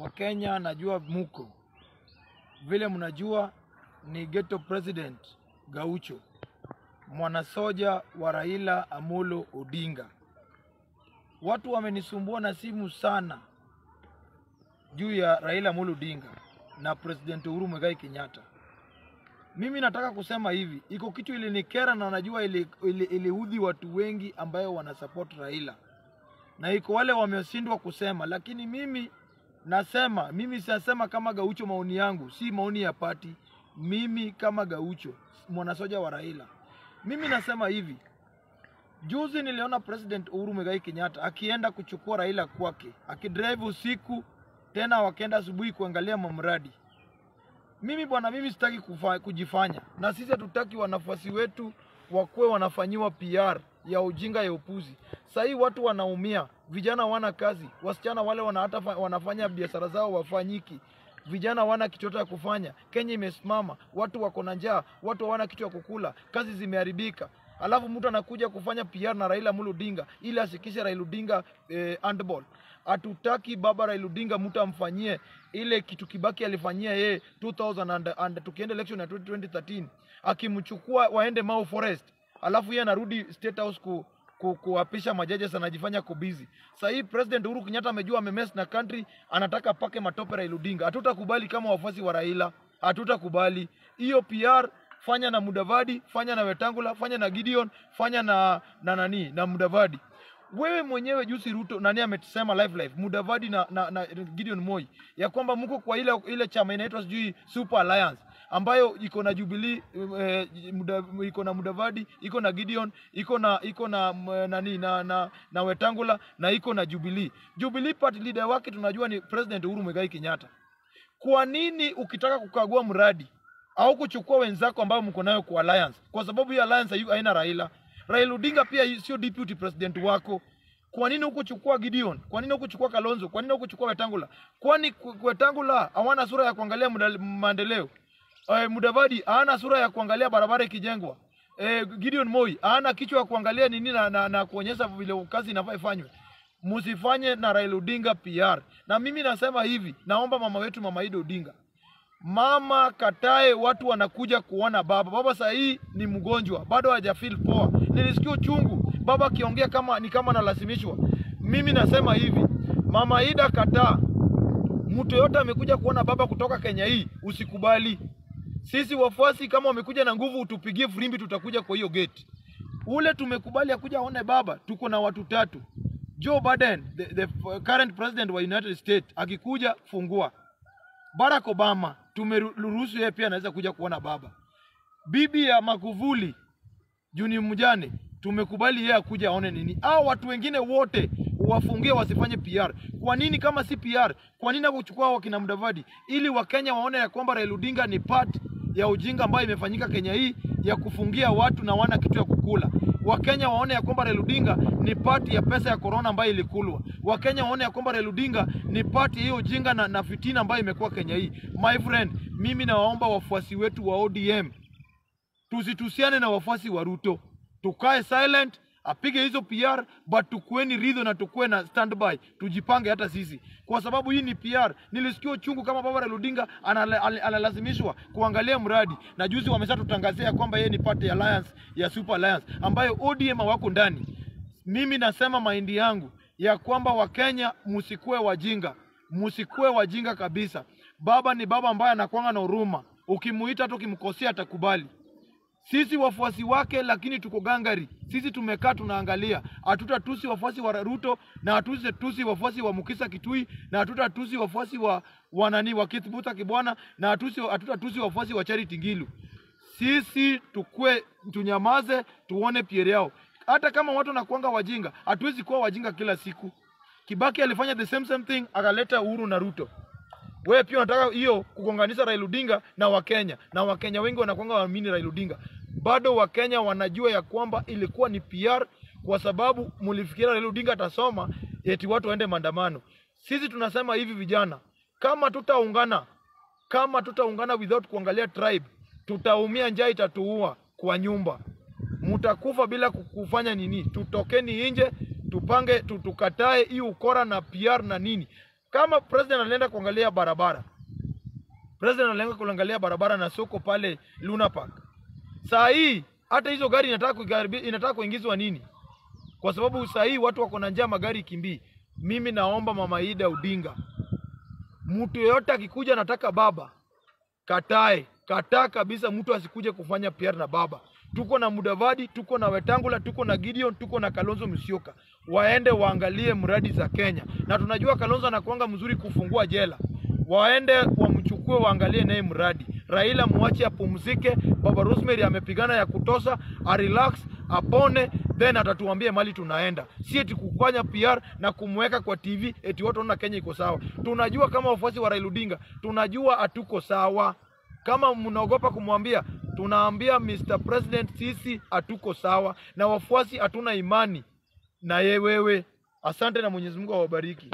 Wakenya najua muko vile mnajua, ni ghetto president Gaucho, mwanasoja wa Raila Amolo Odinga. Watu wamenisumbua na simu sana juu ya Raila Amolo Odinga na President Uhuru Muigai Kenyatta. Mimi nataka kusema hivi, iko kitu ilinikera na najua ili, ili, iliudhi watu wengi ambayo wanasupport Raila na iko wale wameshindwa kusema, lakini mimi nasema, mimi sinasema kama Gaucho, maoni yangu si maoni ya pati. Mimi kama Gaucho, mwanasoja wa Raila, mimi nasema hivi. Juzi niliona President Uhuru Muigai Kenyatta akienda kuchukua Raila kwake, akidrive usiku, tena wakaenda asubuhi kuangalia mamradi. Mimi bwana, mimi sitaki kujifanya na sisi hatutaki wanafuasi wetu wakuwe wanafanyiwa PR ya ujinga ya upuzi. Sasa hii watu wanaumia, vijana wana kazi, wasichana wale wana hata wanafanya biashara zao wafanyiki, vijana wana kitu ya kufanya. Kenya imesimama, watu wako na njaa, watu hawana kitu ya kukula, kazi zimeharibika. Alafu mtu anakuja kufanya PR na Raila Amolo Odinga ili asikishe Raila Odinga eh, handball. Hatutaki baba Raila Odinga mtu amfanyie ile kitu Kibaki alifanyia yeye 2000 and, and tukienda election ya 2013 akimchukua waende Mau Forest, alafu yeye anarudi State House ku, ku, kuapisha majaji anajifanya kubizi. Sasa hii President Uhuru Kenyatta amejua amemess na country, anataka pake matope Raila Odinga. Hatutakubali kama wafuasi wa Raila, hatutakubali hiyo PR. Fanya na Mudavadi, fanya na Wetangula, fanya na Gideon, fanya na na nani na Mudavadi. Wewe mwenyewe juzi Ruto nani amesema live live Mudavadi na, na, na Gideon Moi ya kwamba mko kwa ile ile chama inaitwa sijui Super Alliance ambayo iko na Jubilee e, muda, iko na Mudavadi, iko na Gideon, iko na iko na nani na, na, na Wetangula na iko na Jubilee. Jubilee party leader wake tunajua ni President Uhuru Muigai Kenyatta. Kwa nini ukitaka kukagua mradi au kuchukua wenzako ambao mko nayo kwa alliance, kwa sababu hii alliance haina Raila. Raila Odinga pia sio deputy president wako. Kwa nini hukuchukua Gideon? Kwa nini hukuchukua Kalonzo? Kwa nini hukuchukua Wetangula? Kwani Wetangula hawana sura ya kuangalia maendeleo? Eh, Mudavadi hana sura ya kuangalia barabara ikijengwa. Eh, Gideon Moi hana kichwa ya kuangalia nini na, na, na kuonyesha vile kazi inafaa ifanywe. Msifanye na Raila Odinga PR. Na mimi nasema hivi, naomba mama wetu Mama Ida Odinga Mama katae, watu wanakuja kuona baba. Baba saa hii ni mgonjwa, bado hajafeel poa. Nilisikia uchungu baba akiongea kama ni kama analazimishwa. Mimi nasema hivi, Mama Ida kataa, mtu yote amekuja kuona baba kutoka Kenya hii, usikubali. Sisi wafuasi kama wamekuja na nguvu, utupigie frimbi, tutakuja kwa hiyo geti. Ule tumekubali akuja aone baba, tuko na watu tatu. Joe Biden, the, the current president wa United States, akikuja fungua Barack Obama tumeruhusu yeye pia anaweza kuja kuona baba. Bibi ya Magufuli Juni mjane tumekubali yeye akuja aone nini. Hao watu wengine wote wafungie wasifanye PR. Kwa nini kama si PR? Kwa nini hakuchukua wakina Mudavadi ili Wakenya waone ya kwamba Raila Odinga ni part ya ujinga ambayo imefanyika Kenya hii ya kufungia watu na wana kitu ya kukula. Wakenya waone ya kwamba Raila Odinga ni part ya pesa ya corona ambayo ilikulwa. Wakenya waone ya kwamba Raila Odinga ni part ya hiyo ujinga na, na fitina ambayo imekuwa Kenya hii. My friend, mimi nawaomba wafuasi wetu wa ODM tusitusiane na wafuasi wa Ruto, tukae silent, apige hizo PR, but tukueni ridho na tukuwe na standby, tujipange hata sisi, kwa sababu hii ni PR. Nilisikia uchungu kama baba al- analazimishwa kuangalia mradi, na juzi wameshatutangazia kwamba yeye ni part ya alliance ya Super Alliance ambayo ODM hawako ndani. Mimi nasema maindi yangu ya kwamba Wakenya msikuwe wajinga, msikuwe wajinga kabisa. Baba ni baba ambaye anakwanga na huruma, ukimuita hata ukimkosea atakubali sisi wafuasi wake, lakini tuko gangari. Sisi tumekaa tunaangalia, hatutatusi wafuasi wa Ruto na hatutatusi wafuasi wa Mukisa Kitui na hatutatusi wafuasi wa wanani wa Kithbuta Kibwana na hatutatusi wafuasi wa Charity Ngilu. Sisi tukue tunyamaze, tuone piere yao. Hata kama watu wanakuanga wajinga, hatuwezi kuwa wajinga kila siku. Kibaki alifanya the same same thing, akaleta Uhuru na Ruto wewe pia unataka hiyo kugonganisha Raila Odinga na Wakenya, na Wakenya wengi wanakuanga waamini Raila Odinga. Bado Wakenya wanajua ya kwamba ilikuwa ni PR, kwa sababu mulifikiria Raila Odinga atasoma eti watu waende maandamano. Sisi tunasema hivi vijana, kama tutaungana, kama tutaungana without kuangalia tribe, tutaumia, njaa itatuua kwa nyumba, mutakufa bila kufanya nini. Tutokeni nje, tupange, tu- tukatae hii ukora na PR na nini kama president alienda kuangalia barabara, president alienda kuangalia barabara na soko pale Luna Park. Saa hii hata hizo gari inataka inataka kuingizwa nini? Kwa sababu saa hii watu wako na njaa, magari kimbii. Mimi naomba Mama Ida Odinga, mtu yeyote akikuja nataka baba, katae, kataa kabisa, mtu asikuje kufanya PR na baba. Tuko na Mudavadi, tuko na Wetangula, tuko na Gideon, tuko na Kalonzo Musyoka, waende waangalie mradi za Kenya, na tunajua Kalonzo anakuanga mzuri kufungua jela, waende wamchukue, waangalie naye mradi. Raila muache apumzike, baba Rosemary amepigana ya kutosha, relax apone, then atatuambia mali tunaenda, si eti kufanya PR na kumweka kwa TV eti watu wanaona Kenya iko sawa. Tunajua kama wafuasi wa Raila Odinga, tunajua hatuko sawa. Kama mnaogopa kumwambia, tunaambia Mr President, sisi hatuko sawa na wafuasi hatuna imani na ye wewe. Asante na Mwenyezi Mungu awabariki.